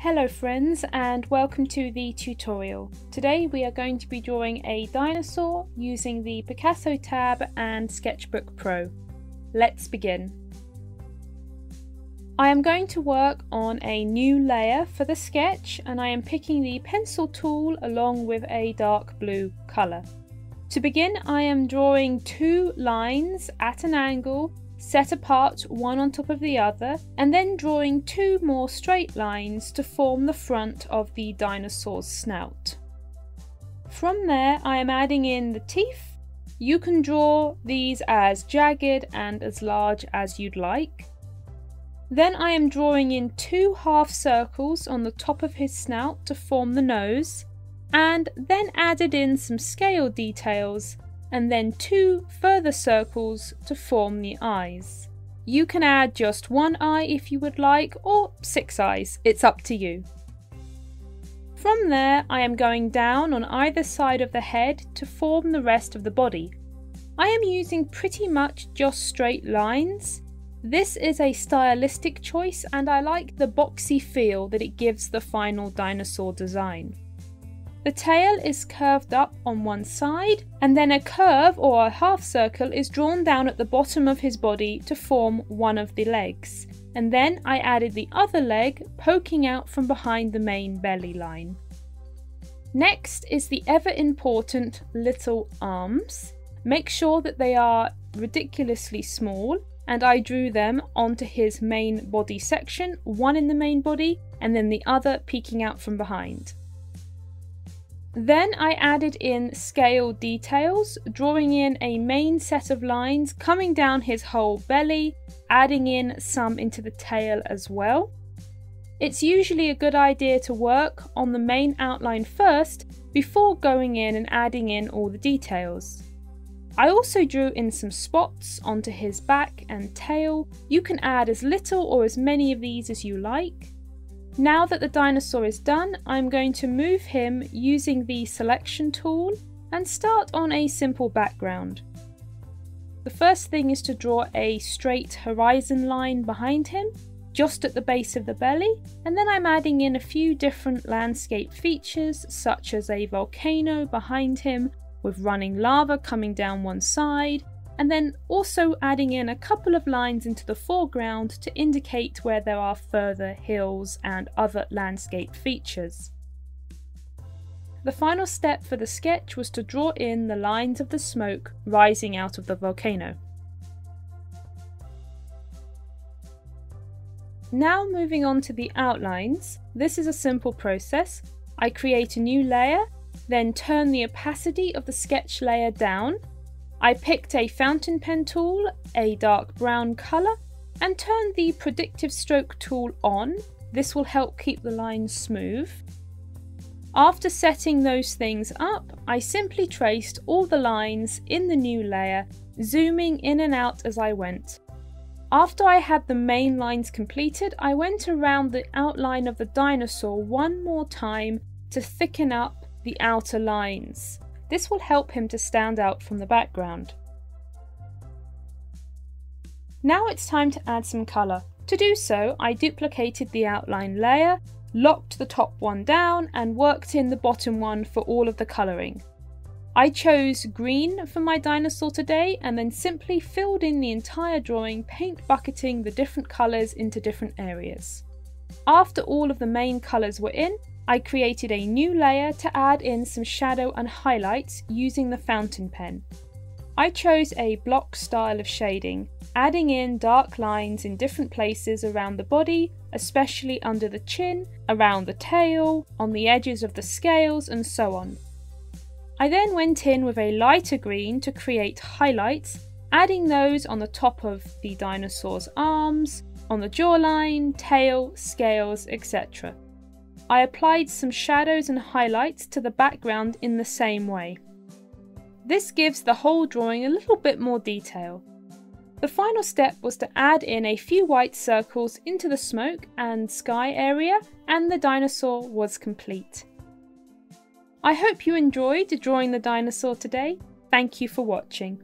Hello friends and welcome to the tutorial. Today we are going to be drawing a dinosaur using the Picasso tab and Sketchbook Pro. Let's begin. I am going to work on a new layer for the sketch and I am picking the pencil tool along with a dark blue colour. To begin I am drawing two lines at an angle set apart one on top of the other, and then drawing two more straight lines to form the front of the dinosaur's snout. From there I am adding in the teeth. You can draw these as jagged and as large as you'd like. Then I am drawing in two half circles on the top of his snout to form the nose, and then added in some scale details and then two further circles to form the eyes. You can add just one eye if you would like, or six eyes, it's up to you. From there, I am going down on either side of the head to form the rest of the body. I am using pretty much just straight lines. This is a stylistic choice and I like the boxy feel that it gives the final dinosaur design. The tail is curved up on one side, and then a curve or a half circle is drawn down at the bottom of his body to form one of the legs. And then I added the other leg poking out from behind the main belly line. Next is the ever important little arms. Make sure that they are ridiculously small and I drew them onto his main body section, one in the main body and then the other peeking out from behind. Then I added in scale details, drawing in a main set of lines coming down his whole belly, adding in some into the tail as well. It's usually a good idea to work on the main outline first before going in and adding in all the details. I also drew in some spots onto his back and tail. You can add as little or as many of these as you like. Now that the dinosaur is done, I'm going to move him using the selection tool and start on a simple background. The first thing is to draw a straight horizon line behind him, just at the base of the belly, and then I'm adding in a few different landscape features such as a volcano behind him with running lava coming down one side, and then also adding in a couple of lines into the foreground to indicate where there are further hills and other landscape features. The final step for the sketch was to draw in the lines of the smoke rising out of the volcano. Now moving on to the outlines, this is a simple process. I create a new layer, then turn the opacity of the sketch layer down I picked a fountain pen tool, a dark brown colour, and turned the predictive stroke tool on. This will help keep the lines smooth. After setting those things up, I simply traced all the lines in the new layer, zooming in and out as I went. After I had the main lines completed, I went around the outline of the dinosaur one more time to thicken up the outer lines. This will help him to stand out from the background. Now it's time to add some colour. To do so, I duplicated the outline layer, locked the top one down and worked in the bottom one for all of the colouring. I chose green for my dinosaur today and then simply filled in the entire drawing, paint bucketing the different colours into different areas. After all of the main colours were in, I created a new layer to add in some shadow and highlights using the fountain pen. I chose a block style of shading, adding in dark lines in different places around the body, especially under the chin, around the tail, on the edges of the scales and so on. I then went in with a lighter green to create highlights, adding those on the top of the dinosaur's arms, on the jawline, tail, scales, etc. I applied some shadows and highlights to the background in the same way. This gives the whole drawing a little bit more detail. The final step was to add in a few white circles into the smoke and sky area and the dinosaur was complete. I hope you enjoyed drawing the dinosaur today. Thank you for watching.